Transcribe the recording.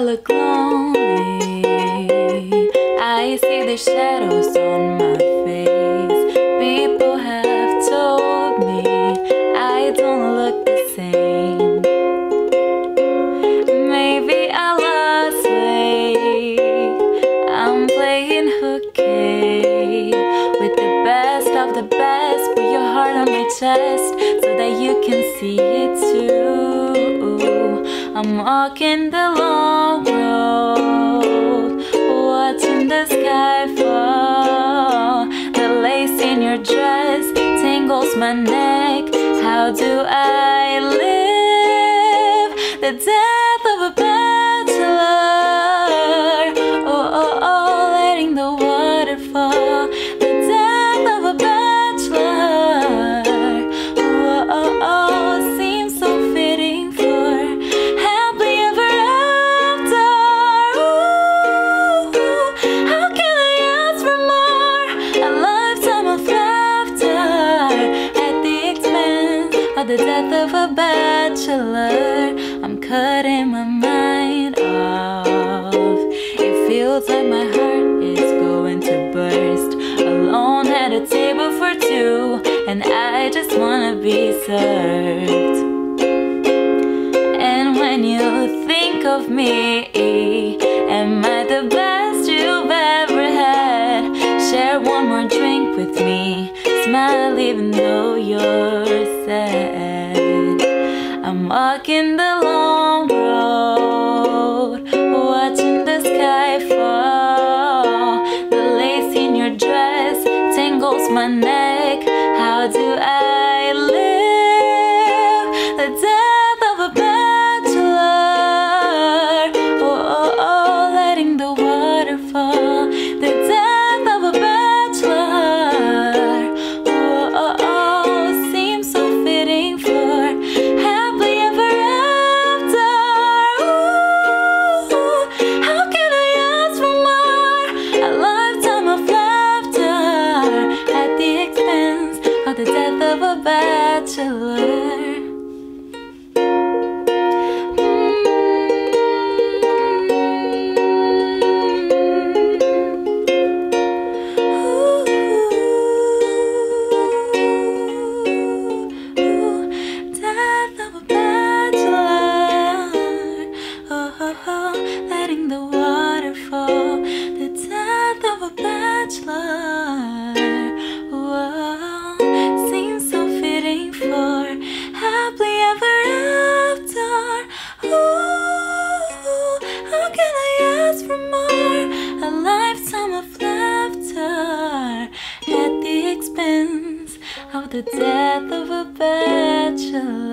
look lonely. I see the shadows on my face. People have told me I don't look the same. Maybe I lost weight. I'm playing hooky with the best of the best. Put your heart on my chest so that you can see it too. I'm walking the long road, watching the sky fall. The lace in your dress tangles my neck. How do I live? The death of the death of a bachelor. I'm cutting my mind off. It feels like my heart is going to burst. Alone at a table for two, and I just wanna be served. And when you think of me, am I the best you've ever had? Share one more drink with me, smile even though you're sad. I'm walking the long road, bachelor. Oh, oh, oh, letting the water fall. The death of a bachelor. The death of a bachelor.